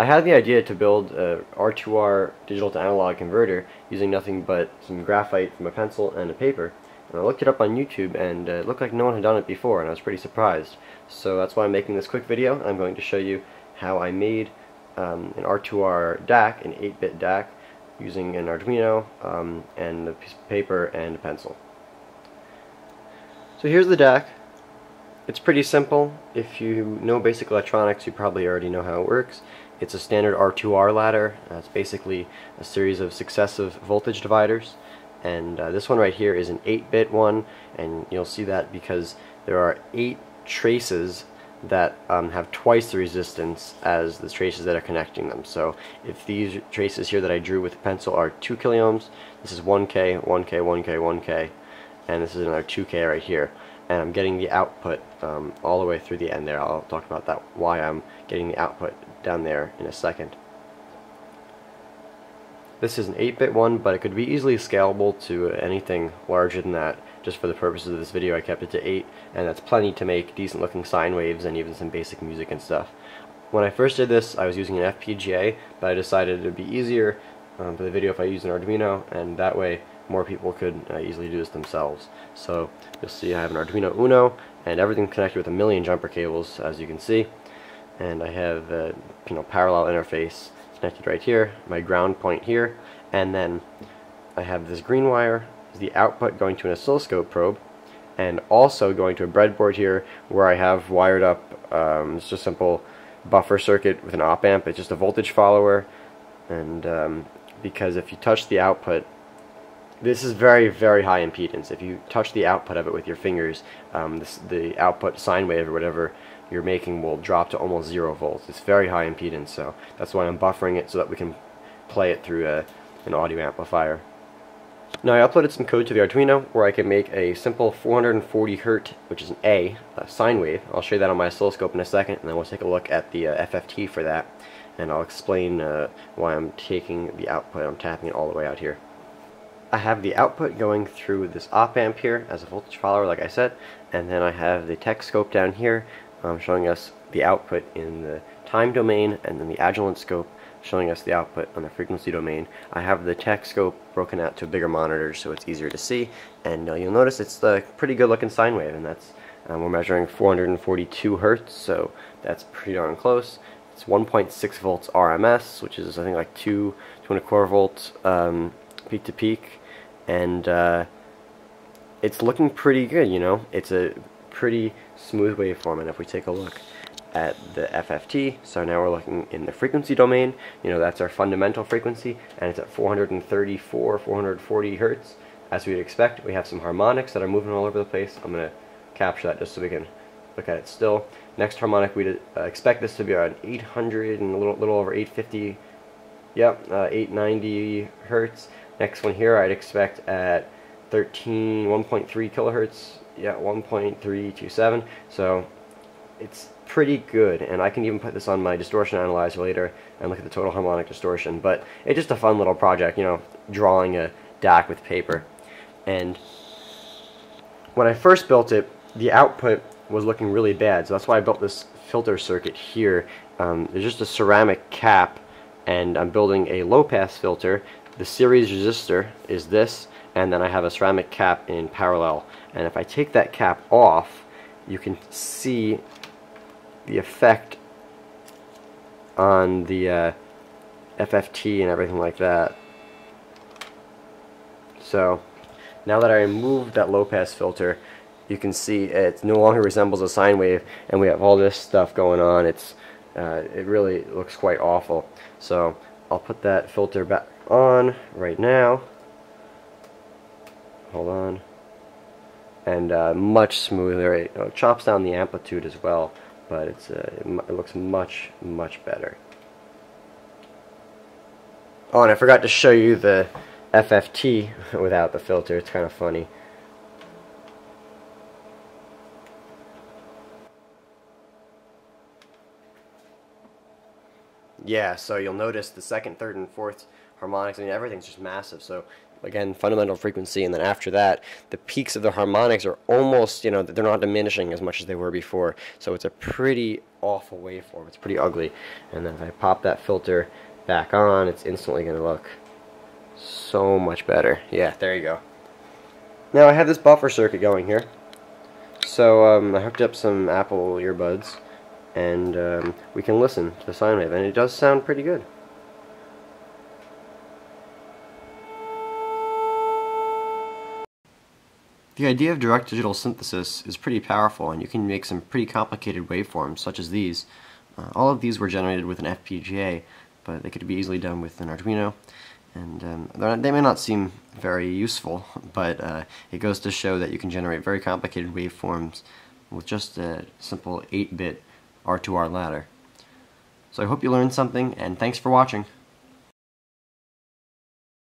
I had the idea to build a R2R digital to analog converter using nothing but some graphite from a pencil and a paper. And I looked it up on YouTube and uh, it looked like no one had done it before and I was pretty surprised. So that's why I'm making this quick video. I'm going to show you how I made um, an R2R DAC, an 8-bit DAC, using an Arduino um, and a piece of paper and a pencil. So here's the DAC. It's pretty simple. If you know basic electronics, you probably already know how it works. It's a standard R2R ladder. Uh, it's basically a series of successive voltage dividers. And uh, this one right here is an 8-bit one, and you'll see that because there are 8 traces that um, have twice the resistance as the traces that are connecting them. So if these traces here that I drew with pencil are 2 kiloohms, this is 1K, 1K, 1K, 1K, and this is another 2K right here. And I'm getting the output um, all the way through the end there. I'll talk about that, why I'm getting the output down there in a second. This is an 8-bit one, but it could be easily scalable to anything larger than that. Just for the purposes of this video, I kept it to 8, and that's plenty to make decent looking sine waves and even some basic music and stuff. When I first did this, I was using an FPGA, but I decided it would be easier um, for the video if I used an Arduino, and that way more people could uh, easily do this themselves. So you'll see I have an Arduino Uno and everything connected with a million jumper cables as you can see and I have a you know parallel interface connected right here, my ground point here, and then I have this green wire, the output going to an oscilloscope probe, and also going to a breadboard here where I have wired up um, it's just a simple buffer circuit with an op amp. It's just a voltage follower, and um, because if you touch the output this is very, very high impedance. If you touch the output of it with your fingers, um, this, the output sine wave or whatever you're making will drop to almost zero volts. It's very high impedance, so that's why I'm buffering it so that we can play it through a, an audio amplifier. Now I uploaded some code to the Arduino where I can make a simple 440 hertz, which is an A, a sine wave. I'll show you that on my oscilloscope in a second, and then we'll take a look at the uh, FFT for that, and I'll explain uh, why I'm taking the output, I'm tapping it all the way out here. I have the output going through this op amp here as a voltage follower like I said and then I have the Tek scope down here um, showing us the output in the time domain and then the Agilent scope showing us the output on the frequency domain. I have the Tek scope broken out to a bigger monitors so it's easier to see and uh, you'll notice it's a pretty good looking sine wave and that's um, we're measuring 442 hertz so that's pretty darn close. It's 1.6 volts RMS which is I think like 2, 2 and a quarter volts um, peak to peak and uh, it's looking pretty good, you know. It's a pretty smooth waveform, and if we take a look at the FFT, so now we're looking in the frequency domain, you know, that's our fundamental frequency, and it's at 434, 440 hertz, as we'd expect. We have some harmonics that are moving all over the place. I'm going to capture that just so we can look at it still. Next harmonic, we'd uh, expect this to be around 800 and a little, little over 850, yep, uh, 890 hertz. Next one here I'd expect at 13, 1.3 kilohertz, yeah, 1.327. So it's pretty good, and I can even put this on my distortion analyzer later and look at the total harmonic distortion. But it's just a fun little project, you know, drawing a DAC with paper. And when I first built it, the output was looking really bad, so that's why I built this filter circuit here. Um, there's just a ceramic cap, and I'm building a low-pass filter the series resistor is this, and then I have a ceramic cap in parallel. And if I take that cap off, you can see the effect on the uh, FFT and everything like that. So now that I removed that low pass filter you can see it no longer resembles a sine wave and we have all this stuff going on it's uh, it really looks quite awful so I'll put that filter back on right now. Hold on. And uh, much smoother. It you know, chops down the amplitude as well, but it's uh, it, it looks much, much better. Oh, and I forgot to show you the FFT without the filter. It's kind of funny. Yeah, so you'll notice the second, third, and fourth harmonics, I mean, everything's just massive. So again, fundamental frequency, and then after that, the peaks of the harmonics are almost, you know, they're not diminishing as much as they were before. So it's a pretty awful waveform. It's pretty ugly. And then if I pop that filter back on, it's instantly going to look so much better. Yeah, there you go. Now I have this buffer circuit going here. So um, I hooked up some Apple earbuds, and um, we can listen to the sine wave, and it does sound pretty good. The idea of direct digital synthesis is pretty powerful and you can make some pretty complicated waveforms such as these. Uh, all of these were generated with an FPGA but they could be easily done with an Arduino and um, they may not seem very useful but uh, it goes to show that you can generate very complicated waveforms with just a simple 8-bit R2R ladder. So I hope you learned something and thanks for watching.